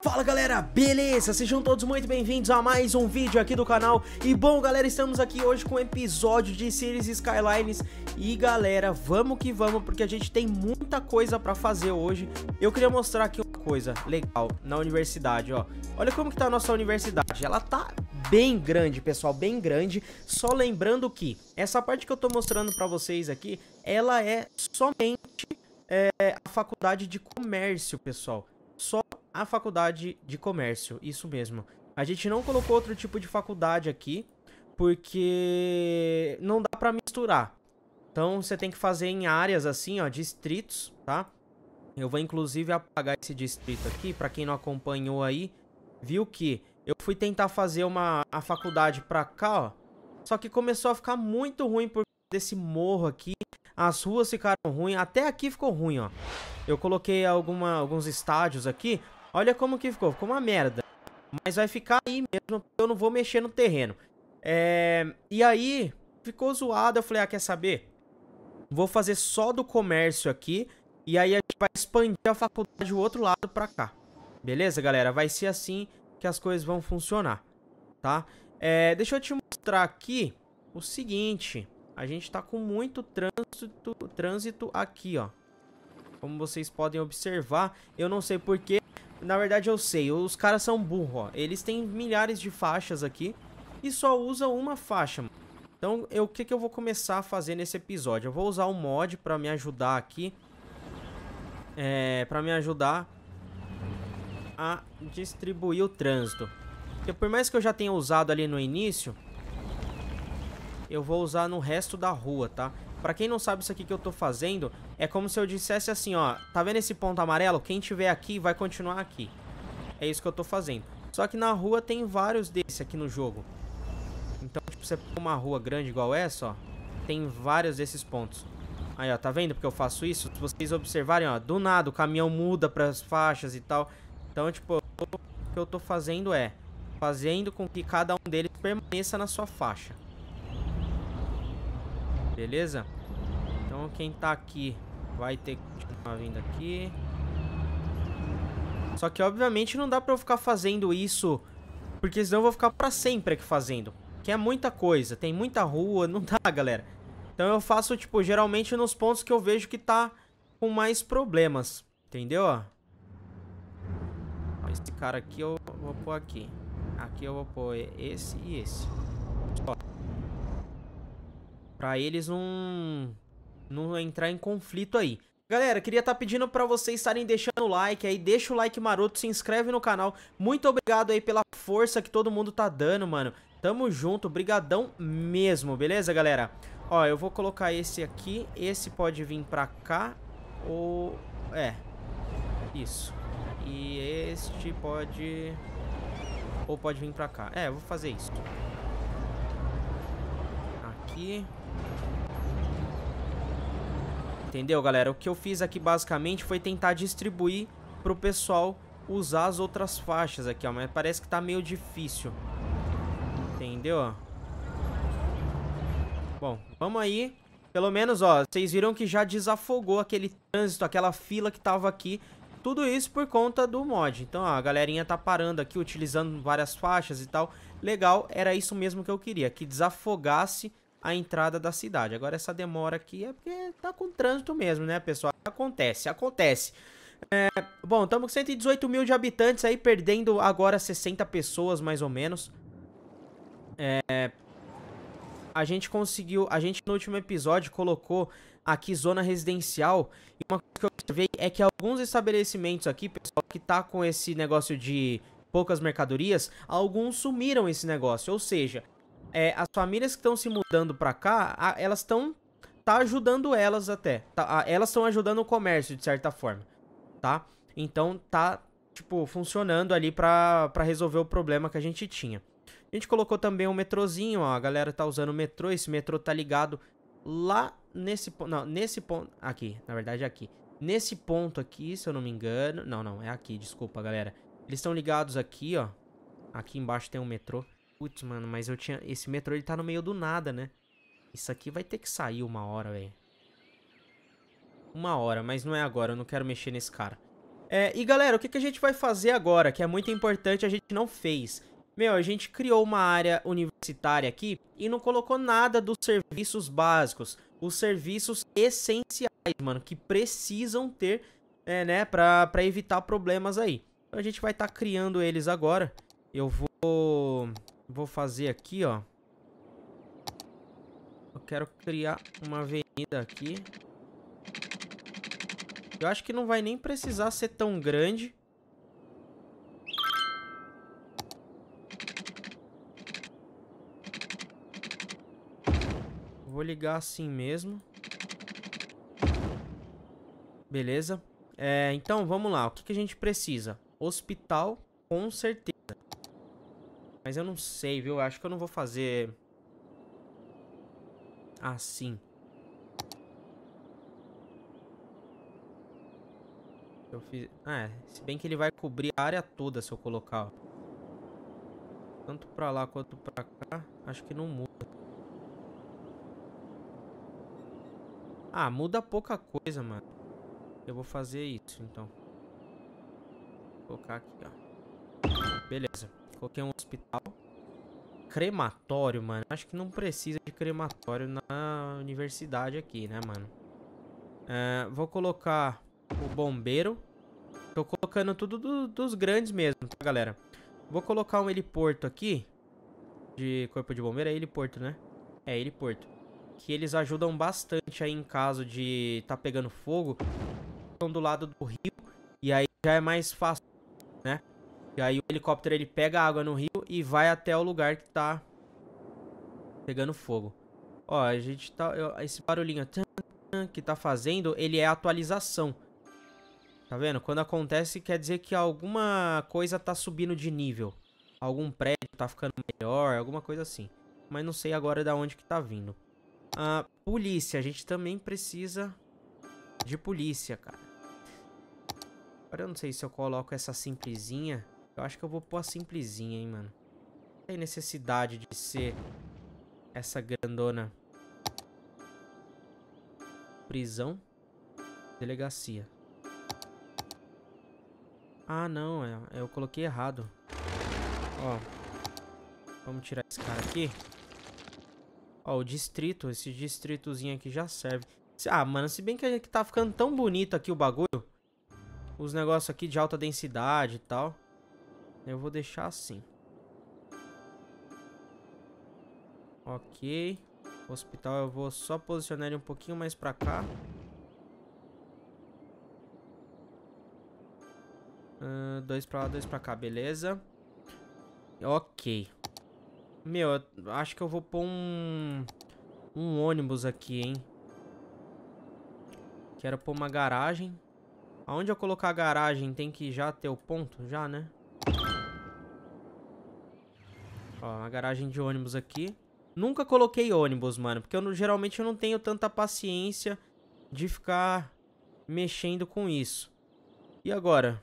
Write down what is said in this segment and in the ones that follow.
Fala galera, beleza? Sejam todos muito bem-vindos a mais um vídeo aqui do canal. E bom galera, estamos aqui hoje com um episódio de Cities Skylines. E galera, vamos que vamos, porque a gente tem muita coisa pra fazer hoje. Eu queria mostrar aqui uma coisa legal na universidade, ó. Olha como que tá a nossa universidade, ela tá bem grande, pessoal, bem grande. Só lembrando que essa parte que eu tô mostrando pra vocês aqui Ela é somente é, a faculdade de comércio, pessoal a faculdade de comércio, isso mesmo. A gente não colocou outro tipo de faculdade aqui, porque não dá pra misturar. Então você tem que fazer em áreas assim, ó, distritos, tá? Eu vou inclusive apagar esse distrito aqui, pra quem não acompanhou aí, viu que eu fui tentar fazer uma a faculdade pra cá, ó. Só que começou a ficar muito ruim por desse morro aqui. As ruas ficaram ruins, até aqui ficou ruim, ó. Eu coloquei alguma, alguns estádios aqui, Olha como que ficou. Ficou uma merda. Mas vai ficar aí mesmo, eu não vou mexer no terreno. É... E aí, ficou zoado. Eu falei, ah, quer saber? Vou fazer só do comércio aqui. E aí a gente vai expandir a faculdade do outro lado pra cá. Beleza, galera? Vai ser assim que as coisas vão funcionar, tá? É, deixa eu te mostrar aqui o seguinte. A gente tá com muito trânsito, trânsito aqui, ó. Como vocês podem observar, eu não sei porquê, na verdade eu sei, os caras são burros, ó. Eles têm milhares de faixas aqui e só usam uma faixa. Então, eu, o que, que eu vou começar a fazer nesse episódio? Eu vou usar um mod pra me ajudar aqui. É, pra me ajudar a distribuir o trânsito. Porque por mais que eu já tenha usado ali no início, eu vou usar no resto da rua, tá? Pra quem não sabe isso aqui que eu tô fazendo, é como se eu dissesse assim, ó, tá vendo esse ponto amarelo? Quem tiver aqui vai continuar aqui. É isso que eu tô fazendo. Só que na rua tem vários desse aqui no jogo. Então, tipo, você pega uma rua grande igual essa, ó, tem vários desses pontos. Aí, ó, tá vendo porque eu faço isso? Se vocês observarem, ó, do nada o caminhão muda pras faixas e tal. Então, tipo, o que eu tô fazendo é fazendo com que cada um deles permaneça na sua faixa. Beleza? Então quem tá aqui vai ter que continuar vindo aqui. Só que obviamente não dá pra eu ficar fazendo isso, porque senão eu vou ficar pra sempre aqui fazendo. Que é muita coisa, tem muita rua, não dá, galera. Então eu faço, tipo, geralmente nos pontos que eu vejo que tá com mais problemas. Entendeu, ó? Esse cara aqui eu vou pôr aqui. Aqui eu vou pôr esse e esse. Pra eles não, não entrar em conflito aí. Galera, queria estar tá pedindo pra vocês estarem deixando o like aí, deixa o like maroto, se inscreve no canal. Muito obrigado aí pela força que todo mundo tá dando, mano. Tamo junto, brigadão mesmo, beleza, galera? Ó, eu vou colocar esse aqui, esse pode vir pra cá, ou... é, isso. E este pode... ou pode vir pra cá. É, eu vou fazer isso. Aqui... Entendeu, galera? O que eu fiz aqui basicamente foi tentar distribuir pro pessoal usar as outras faixas aqui, ó. Mas parece que tá meio difícil. Entendeu? Bom, vamos aí. Pelo menos, ó, vocês viram que já desafogou aquele trânsito, aquela fila que tava aqui. Tudo isso por conta do mod. Então, ó, a galerinha tá parando aqui, utilizando várias faixas e tal. Legal, era isso mesmo que eu queria, que desafogasse a entrada da cidade. Agora essa demora aqui é porque tá com trânsito mesmo, né, pessoal? Acontece, acontece. É, bom, estamos com 118 mil de habitantes aí, perdendo agora 60 pessoas, mais ou menos. É, a gente conseguiu, a gente no último episódio colocou aqui zona residencial. E uma coisa que eu observei é que alguns estabelecimentos aqui, pessoal, que tá com esse negócio de poucas mercadorias, alguns sumiram esse negócio. Ou seja, é, as famílias que estão se mudando pra cá, a, elas estão tá ajudando elas até. Tá, a, elas estão ajudando o comércio, de certa forma, tá? Então tá, tipo, funcionando ali pra resolver o problema que a gente tinha. A gente colocou também um metrozinho, ó. A galera tá usando o metrô. Esse metrô tá ligado lá nesse ponto. Não, nesse ponto. Aqui, na verdade é aqui. Nesse ponto aqui, se eu não me engano. Não, não, é aqui, desculpa, galera. Eles estão ligados aqui, ó. Aqui embaixo tem um metrô. Putz, mano, mas eu tinha... Esse metrô, ele tá no meio do nada, né? Isso aqui vai ter que sair uma hora, velho. Uma hora, mas não é agora. Eu não quero mexer nesse cara. É, e galera, o que, que a gente vai fazer agora, que é muito importante, a gente não fez. Meu, a gente criou uma área universitária aqui e não colocou nada dos serviços básicos. Os serviços essenciais, mano, que precisam ter, é, né, pra, pra evitar problemas aí. Então a gente vai estar tá criando eles agora. Eu vou, vou fazer aqui, ó. Eu quero criar uma avenida aqui. Eu acho que não vai nem precisar ser tão grande. Vou ligar assim mesmo. Beleza. É, então, vamos lá. O que, que a gente precisa? Hospital, com certeza. Mas eu não sei, viu? Acho que eu não vou fazer... Assim. Eu fiz... É, se bem que ele vai cobrir a área toda se eu colocar, ó. Tanto pra lá quanto pra cá, acho que não muda. Ah, muda pouca coisa, mano. Eu vou fazer isso, então. Vou colocar aqui, ó. Beleza. Coloquei um hospital. Crematório, mano. Acho que não precisa de crematório na universidade aqui, né, mano? É, vou colocar o bombeiro. Tô colocando tudo do, dos grandes mesmo, tá, galera? Vou colocar um heliporto aqui. De corpo de bombeiro. É heliporto, né? É heliporto que eles ajudam bastante aí em caso de tá pegando fogo. Estão do lado do rio e aí já é mais fácil, né? E aí o helicóptero ele pega água no rio e vai até o lugar que tá pegando fogo. Ó, a gente tá... Esse barulhinho que tá fazendo, ele é atualização. Tá vendo? Quando acontece, quer dizer que alguma coisa tá subindo de nível. Algum prédio tá ficando melhor, alguma coisa assim. Mas não sei agora da onde que tá vindo. Uh, polícia. A gente também precisa de polícia, cara. Agora eu não sei se eu coloco essa simplesinha. Eu acho que eu vou pôr a simplesinha, hein, mano. Não tem necessidade de ser essa grandona. Prisão. Delegacia. Ah, não. É, eu coloquei errado. Ó. Vamos tirar esse cara aqui. Ó, o distrito, esse distritozinho aqui já serve. Ah, mano, se bem que tá ficando tão bonito aqui o bagulho. Os negócios aqui de alta densidade e tal. Eu vou deixar assim. Ok. O hospital eu vou só posicionar ele um pouquinho mais pra cá. Uh, dois pra lá, dois pra cá, beleza. Ok. Meu, acho que eu vou pôr um... Um ônibus aqui, hein? Quero pôr uma garagem. Aonde eu colocar a garagem tem que já ter o ponto? Já, né? Ó, uma garagem de ônibus aqui. Nunca coloquei ônibus, mano. Porque eu, geralmente eu não tenho tanta paciência de ficar mexendo com isso. E agora?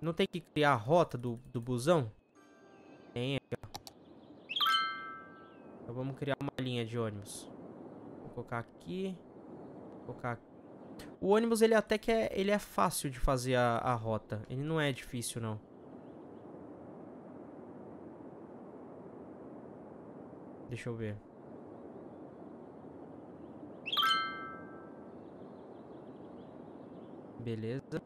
Não tem que criar a rota do, do busão? Tem aqui, ó. Então vamos criar uma linha de ônibus. Vou colocar aqui. Vou colocar aqui. O ônibus, ele até que é, ele é fácil de fazer a, a rota. Ele não é difícil, não. Deixa eu ver. Beleza.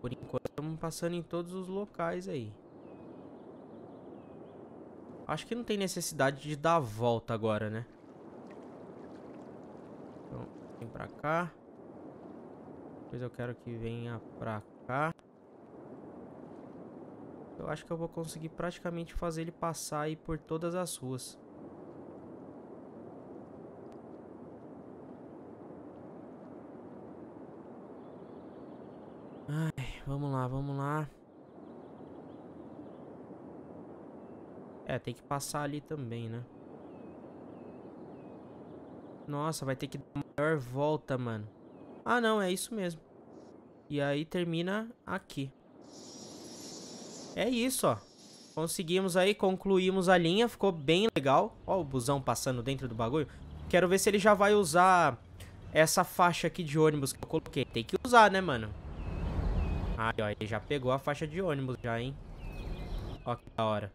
Por enquanto, estamos passando em todos os locais aí. Acho que não tem necessidade de dar a volta agora, né? Então, vem pra cá. Depois eu quero que venha pra cá. Eu acho que eu vou conseguir praticamente fazer ele passar aí por todas as ruas. Ai, vamos lá, vamos lá. É, tem que passar ali também, né? Nossa, vai ter que dar uma maior volta, mano. Ah, não, é isso mesmo. E aí termina aqui. É isso, ó. Conseguimos aí, concluímos a linha, ficou bem legal. Ó o busão passando dentro do bagulho. Quero ver se ele já vai usar essa faixa aqui de ônibus que eu coloquei. Tem que usar, né, mano? Aí, ó, ele já pegou a faixa de ônibus já, hein? Ó que da hora.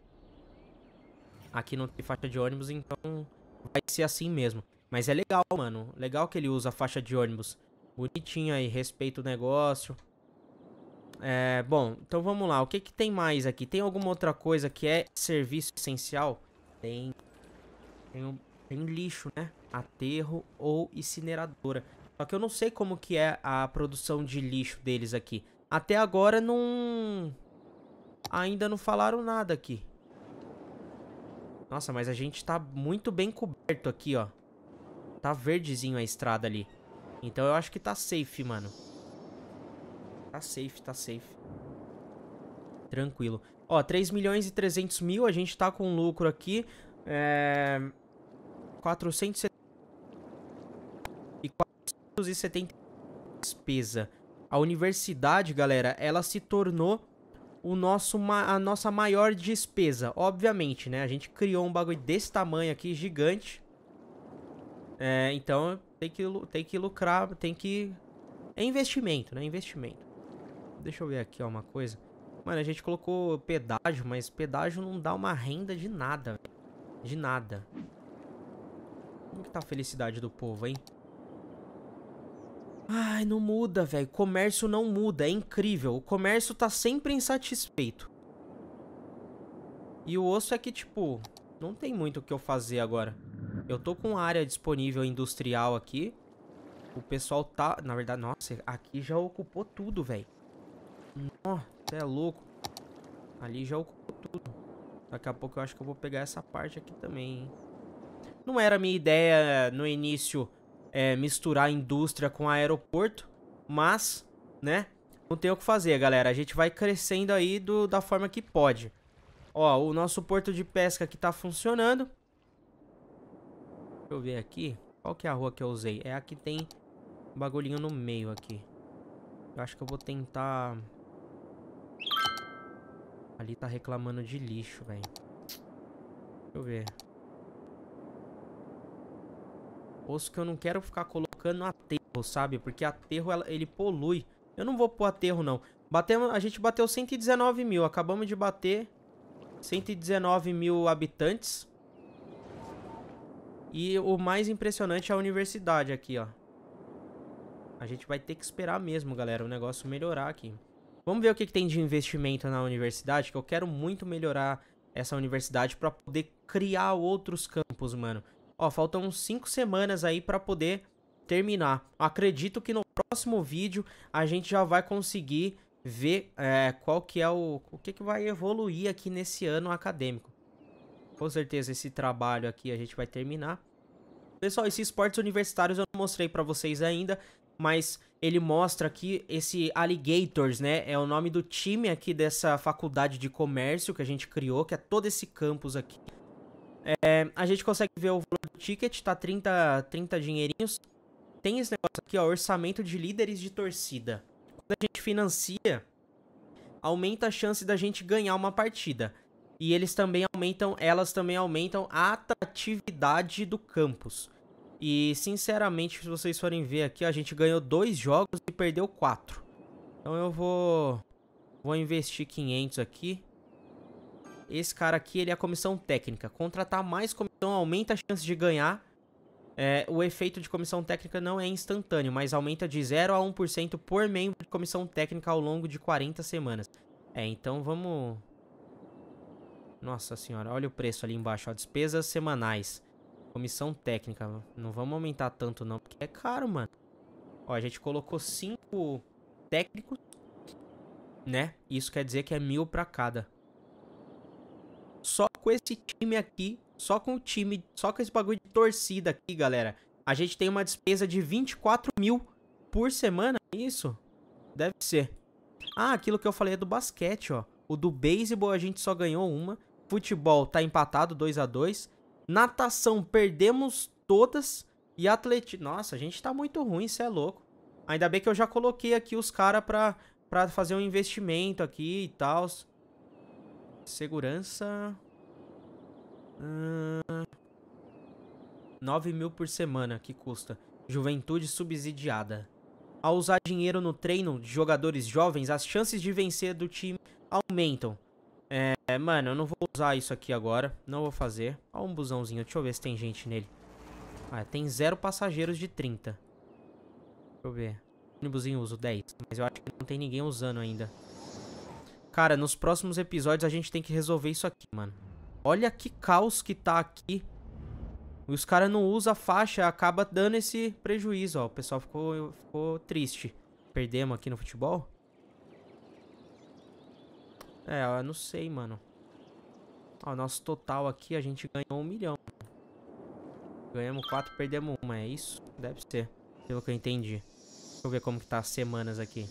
Aqui não tem faixa de ônibus, então vai ser assim mesmo. Mas é legal, mano. Legal que ele usa a faixa de ônibus. Bonitinho aí, respeita o negócio. É, bom, então vamos lá. O que que tem mais aqui? Tem alguma outra coisa que é serviço essencial? Tem. Tem, tem lixo, né? Aterro ou incineradora. Só que eu não sei como que é a produção de lixo deles aqui. Até agora não... Ainda não falaram nada aqui. Nossa, mas a gente tá muito bem coberto aqui, ó. Tá verdezinho a estrada ali. Então eu acho que tá safe, mano. Tá safe, tá safe. Tranquilo. Ó, 3 milhões e 300 mil. A gente tá com lucro aqui. É... 470... E 470 despesa. A universidade, galera, ela se tornou o nosso, a nossa maior despesa. Obviamente, né? A gente criou um bagulho desse tamanho aqui, gigante. É, então tem que, tem que lucrar, tem que... É investimento, né? Investimento. Deixa eu ver aqui, ó, uma coisa. Mano, a gente colocou pedágio, mas pedágio não dá uma renda de nada, De nada. Como que tá a felicidade do povo, hein? Ai, não muda, velho. Comércio não muda, é incrível. O comércio tá sempre insatisfeito. E o osso é que, tipo, não tem muito o que eu fazer agora. Eu tô com área disponível industrial aqui. O pessoal tá... Na verdade, nossa, aqui já ocupou tudo, velho. Nossa, é louco. Ali já ocupou tudo. Daqui a pouco eu acho que eu vou pegar essa parte aqui também, hein? Não era minha ideia no início é, misturar indústria com aeroporto, mas, né? Não tem o que fazer, galera. A gente vai crescendo aí do, da forma que pode. Ó, o nosso porto de pesca aqui tá funcionando. Deixa eu ver aqui. Qual que é a rua que eu usei? É a que tem um bagulhinho no meio aqui. Eu acho que eu vou tentar... Ali tá reclamando de lixo, velho. Deixa eu ver. Osso que eu não quero ficar colocando aterro, sabe? Porque aterro, ele polui. Eu não vou pôr aterro, não. Batemos, a gente bateu 119 mil. Acabamos de bater 119 mil habitantes. E o mais impressionante é a universidade aqui, ó. A gente vai ter que esperar mesmo, galera, o negócio melhorar aqui. Vamos ver o que, que tem de investimento na universidade, que eu quero muito melhorar essa universidade para poder criar outros campos, mano. Ó, faltam 5 semanas aí para poder terminar. Acredito que no próximo vídeo a gente já vai conseguir ver é, qual que é o... O que, que vai evoluir aqui nesse ano acadêmico. Com certeza esse trabalho aqui a gente vai terminar. Pessoal, esses esportes universitários eu não mostrei para vocês ainda mas ele mostra aqui esse Alligators, né? É o nome do time aqui dessa faculdade de comércio que a gente criou, que é todo esse campus aqui. É, a gente consegue ver o valor do ticket, tá 30, 30 dinheirinhos. Tem esse negócio aqui, ó, orçamento de líderes de torcida. Quando a gente financia, aumenta a chance da gente ganhar uma partida. E eles também aumentam, elas também aumentam a atratividade do campus. E, sinceramente, se vocês forem ver aqui, a gente ganhou dois jogos e perdeu quatro. Então eu vou... Vou investir 500 aqui. Esse cara aqui, ele é a comissão técnica. Contratar mais comissão aumenta a chance de ganhar. É, o efeito de comissão técnica não é instantâneo, mas aumenta de 0 a 1% por membro de comissão técnica ao longo de 40 semanas. É, então vamos... Nossa senhora, olha o preço ali embaixo, ó, despesas semanais. Comissão técnica. Não vamos aumentar tanto não, porque é caro, mano. Ó, a gente colocou cinco técnicos, né? Isso quer dizer que é mil pra cada. Só com esse time aqui, só com o time, só com esse bagulho de torcida aqui, galera. A gente tem uma despesa de 24 mil por semana, é isso? Deve ser. Ah, aquilo que eu falei é do basquete, ó. O do beisebol a gente só ganhou uma. Futebol tá empatado 2 a 2 Natação, perdemos todas. E atletismo... Nossa, a gente tá muito ruim, isso é louco. Ainda bem que eu já coloquei aqui os caras pra, pra fazer um investimento aqui e tal. Segurança... Hum... 9 mil por semana que custa. Juventude subsidiada. Ao usar dinheiro no treino de jogadores jovens, as chances de vencer do time aumentam. É, mano, eu não vou usar isso aqui agora. Não vou fazer. Ó um busãozinho. Deixa eu ver se tem gente nele. Ah, tem zero passageiros de 30. Deixa eu ver. Ônibusinho uso 10. Mas eu acho que não tem ninguém usando ainda. Cara, nos próximos episódios a gente tem que resolver isso aqui, mano. Olha que caos que tá aqui. E os caras não usam a faixa, acaba dando esse prejuízo, ó. O pessoal ficou, ficou triste. Perdemos aqui no futebol? É, eu não sei, mano. Ó, nosso total aqui, a gente ganhou um milhão. Ganhamos quatro, perdemos uma, é isso? Deve ser, pelo que eu entendi. Deixa eu ver como que tá as semanas aqui.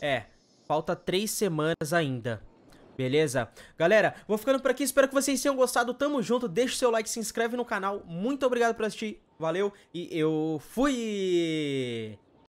É, falta três semanas ainda. Beleza? Galera, vou ficando por aqui, espero que vocês tenham gostado, tamo junto, deixa o seu like, se inscreve no canal, muito obrigado por assistir, valeu e eu fui!